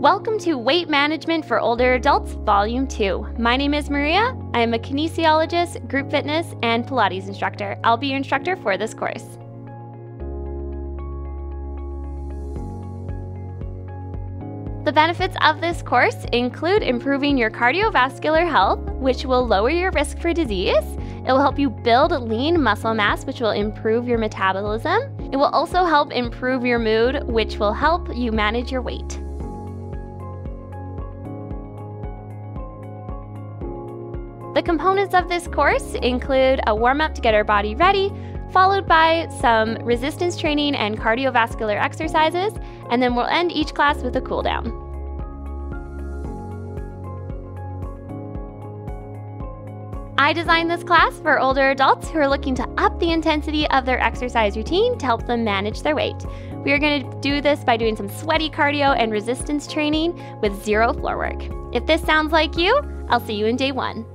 Welcome to Weight Management for Older Adults, Volume 2. My name is Maria. I am a kinesiologist, group fitness, and Pilates instructor. I'll be your instructor for this course. The benefits of this course include improving your cardiovascular health, which will lower your risk for disease. It will help you build lean muscle mass, which will improve your metabolism. It will also help improve your mood, which will help you manage your weight. The components of this course include a warm up to get our body ready, followed by some resistance training and cardiovascular exercises, and then we'll end each class with a cool down. I designed this class for older adults who are looking to up the intensity of their exercise routine to help them manage their weight. We are going to do this by doing some sweaty cardio and resistance training with zero floor work. If this sounds like you, I'll see you in day one.